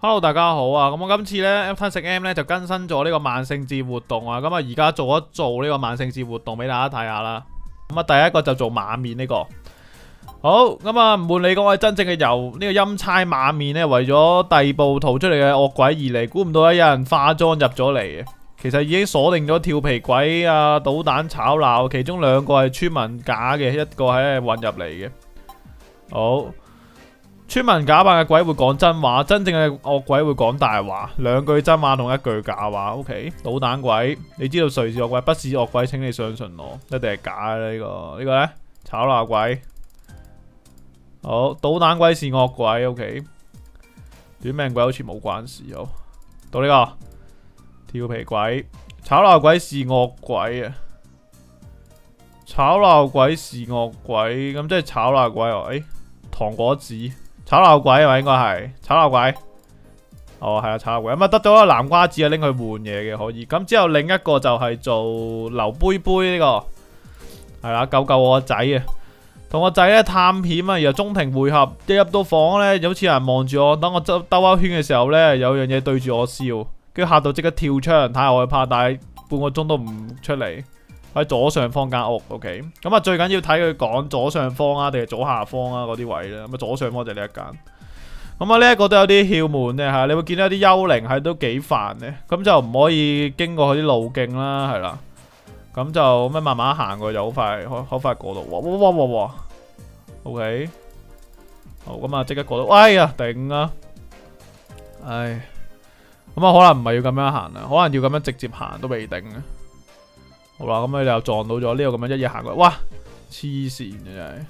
Hello，大家好啊！咁我今次呢 F 食 M 呢就更新咗呢個萬聖節活動啊！咁啊，而家做一做呢個萬聖節活動俾大家睇下啦。咁啊，第一個就做馬面呢個。好，咁啊，唔瞞你講，我係真正嘅由呢個陰差馬面呢，為咗第二部逃出嚟嘅惡鬼而嚟，估唔到有人化妝入咗嚟嘅。其實已經鎖定咗跳皮鬼啊、捣蛋吵鬧，其中兩個係村民假嘅，一個係混入嚟嘅。好。村民假扮嘅鬼會講真話，真正嘅惡鬼會講大話，兩句真話同一句假話。OK，捣蛋鬼，你知道誰是惡鬼？不是惡鬼，請你相信我，一定係假嘅呢個。呢個呢，炒鬧鬼。好，捣蛋鬼是惡鬼。OK，短命鬼好似冇關事。好，到呢個跳皮鬼，炒鬧鬼是惡鬼啊！炒鬧鬼是惡鬼，咁即係炒鬧鬼哦。誒，糖果子。炒鬧鬼啊，應該係炒鬧鬼。哦，係啊，炒鬧鬼咁啊，得咗個南瓜子啊，拎去換嘢嘅可以。咁之後另一個就係做劉杯杯呢個，係啦，救救我個仔啊！同我仔咧探險啊，然後中庭汇合，一入到房咧，有次有人望住我。等我兜兜一圈嘅時候咧，有樣嘢對住我笑，跟住嚇到即刻跳窗，太害怕，但系半個鐘都唔出嚟。喺左上方間屋，OK，咁啊最緊要睇佢講左上方啊，定係左下方啊嗰啲位啦。咁啊左上方就呢一間。咁啊呢一個都有啲竅門嘅吓，你會見到啲幽靈係都幾煩嘅，咁就唔可以經過佢啲路徑啦，係啦。咁就咩慢慢行過就好快，好快過到。哇哇哇哇哇，OK，好咁啊即刻過到。哎呀頂啊！唉，咁啊可能唔係要咁樣行啊，可能要咁樣直接行都未定啊。好啦，咁你又撞到咗呢度咁樣一嘢行過去，哇，黐線嘅真係。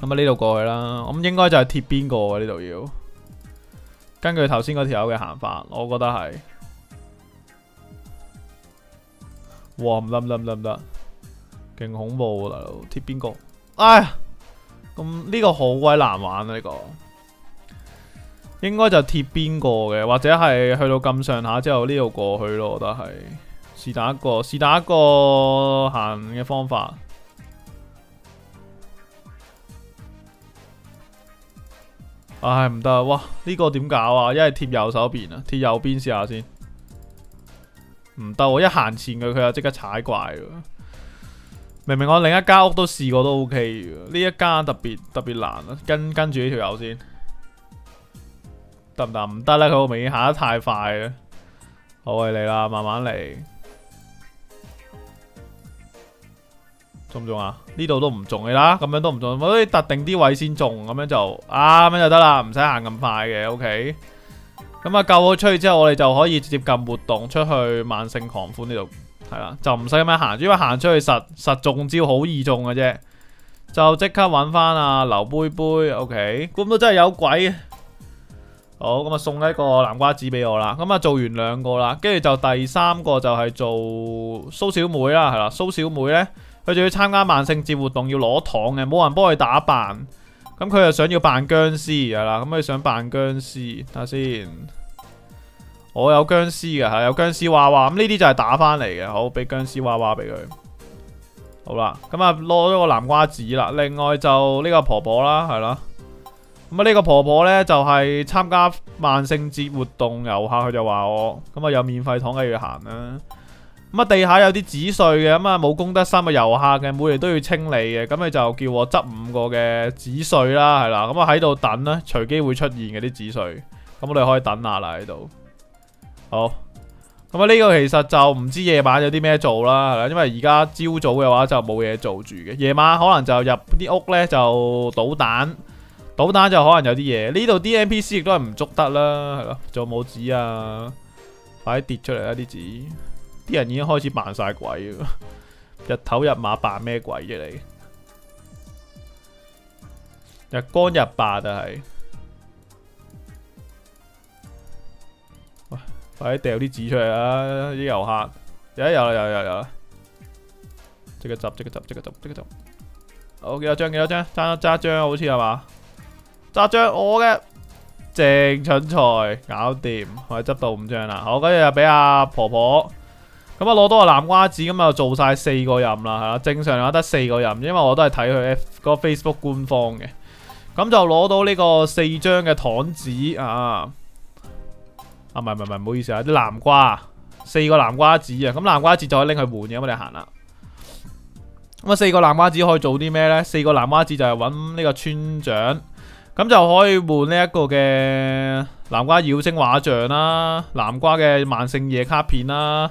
咁啊呢度過去啦，咁應該就係貼邊個嘅呢度要。根據頭先嗰條友嘅行法，我覺得係。哇，唔得唔得唔得唔得，勁恐怖啊大佬，貼邊個？哎呀，咁呢個好鬼難玩啊呢個。應該就貼邊個嘅，或者係去到咁上下之後呢度過去咯，我覺得係。是打一個，是打一個行嘅方法。唉，唔得，哇！呢個點搞啊？一係貼右手邊啊，貼右邊試下先。唔得，我一行前佢，佢又即刻踩怪。明明我另一間屋都試過都 OK 嘅，呢一間特別特別難啊！跟跟住呢條友先，得唔得？唔得咧，佢好明顯行得太快啦。好，我嚟啦，慢慢嚟。中唔中啊？呢度都唔中嘅啦，咁樣都唔中，我啲特定啲位先中，咁樣就啱咁就得啦，唔使行咁快嘅，OK。咁啊救咗出去之後，我哋就可以直接撳活動出去萬聖狂歡呢度，係啦，就唔使咁樣行，因为行出去實實中招好易中嘅啫，就即刻揾翻阿刘杯杯，OK。估唔到真係有鬼，好，咁啊送一個南瓜子俾我啦，咁啊做完兩個啦，跟住就第三個就係做蘇小妹啦，係啦，蘇小妹呢。佢仲要參加萬聖節活動，要攞糖嘅，冇人幫佢打扮。咁佢又想要扮僵屍，係啦。咁佢想扮僵屍，睇下先。我有僵屍嘅，係有僵屍娃娃。咁呢啲就係打翻嚟嘅。好，俾僵屍娃娃俾佢。好啦，咁啊攞咗個南瓜子啦。另外就呢個婆婆啦，係啦。咁啊呢個婆婆呢，就係參加萬聖節活動遊客，佢就話我咁啊有免費糖嘅要行啦。咁啊，地下有啲紙碎嘅，咁啊冇功德心嘅遊客嘅，每日都要清理嘅，咁佢就叫我執五個嘅紙碎啦，係啦，咁啊喺度等啦，隨機會出現嘅啲紙碎，咁我哋可以等下啦喺度。好，咁啊呢個其實就唔知夜晚有啲咩做啦，係啦，因為而家朝早嘅話就冇嘢做住嘅，夜晚可能就入啲屋呢，就搗蛋，搗蛋就可能有啲嘢。呢度啲 NPC 亦都係唔捉得啦，係咯，仲冇紙啊？快啲跌出嚟啦啲紙！啲人已經開始扮晒鬼，日頭日馬扮咩鬼啫你？日光日白就係，喂，快啲掉啲紙出嚟啊！啲遊客，有有有有有，即刻執即刻執即刻執即刻執。好，幾多張幾多張？揸揸張好似係嘛？揸張我嘅正蠢材搞掂，我哋執到五張啦。好，跟住又俾阿婆婆。咁啊，攞到個南瓜子，咁啊做晒四個任啦，係啦，正常有得四個任，因為我都係睇佢 F 嗰個 Facebook 官方嘅。咁就攞到呢個四張嘅糖紙啊！啊，唔係唔係唔好意思啊，啲南瓜，四個南瓜子啊！咁南瓜子就可以拎去換嘅，咁我哋行啦。咁啊，四個南瓜子可以做啲咩呢？四個南瓜子就係揾呢個村長，咁就可以換呢一個嘅南瓜妖精画像啦，南瓜嘅萬聖夜卡片啦。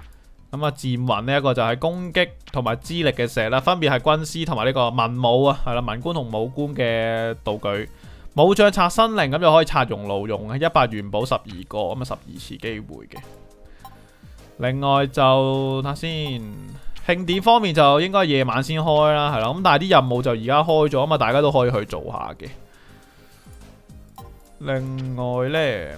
咁啊，戰魂呢一個就係攻擊同埋资力嘅石啦，分別係軍師同埋呢個文武啊，係啦，文官同武官嘅道具。武將刷新灵咁就可以刷熔爐用，一百元寶十二個，咁啊十二次機會嘅。另外就睇下先，慶典方面就應該夜晚先開啦，係啦，咁但係啲任務就而家開咗，咁啊大家都可以去做下嘅。另外呢。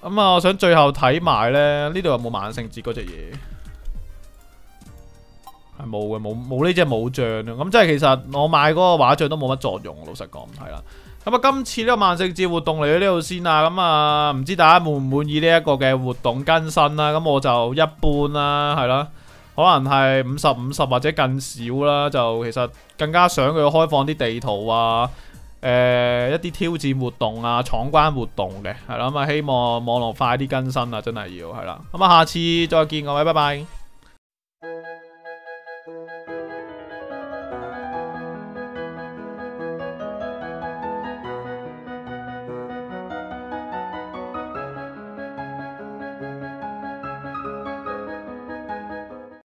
咁啊、我想最後睇埋咧，呢度有冇萬聖節嗰隻嘢？係冇嘅，冇冇呢隻武將啊！咁、即係其實我買嗰個畫像都冇乜作用，老實講係啦。咁啊、今次呢個萬聖節活動嚟到呢度先啦。咁、啊，唔知大家滿唔滿意呢一個嘅活動更新啦？咁、我就一般啦，係啦，可能係五十五十或者更少啦。就其實更加想佢開放啲地圖啊。誒、一啲挑戰活動啊，闖關活動嘅，係啦，咁啊希望網絡快啲更新啊，真係要係啦，咁啊下次再見各位，拜拜。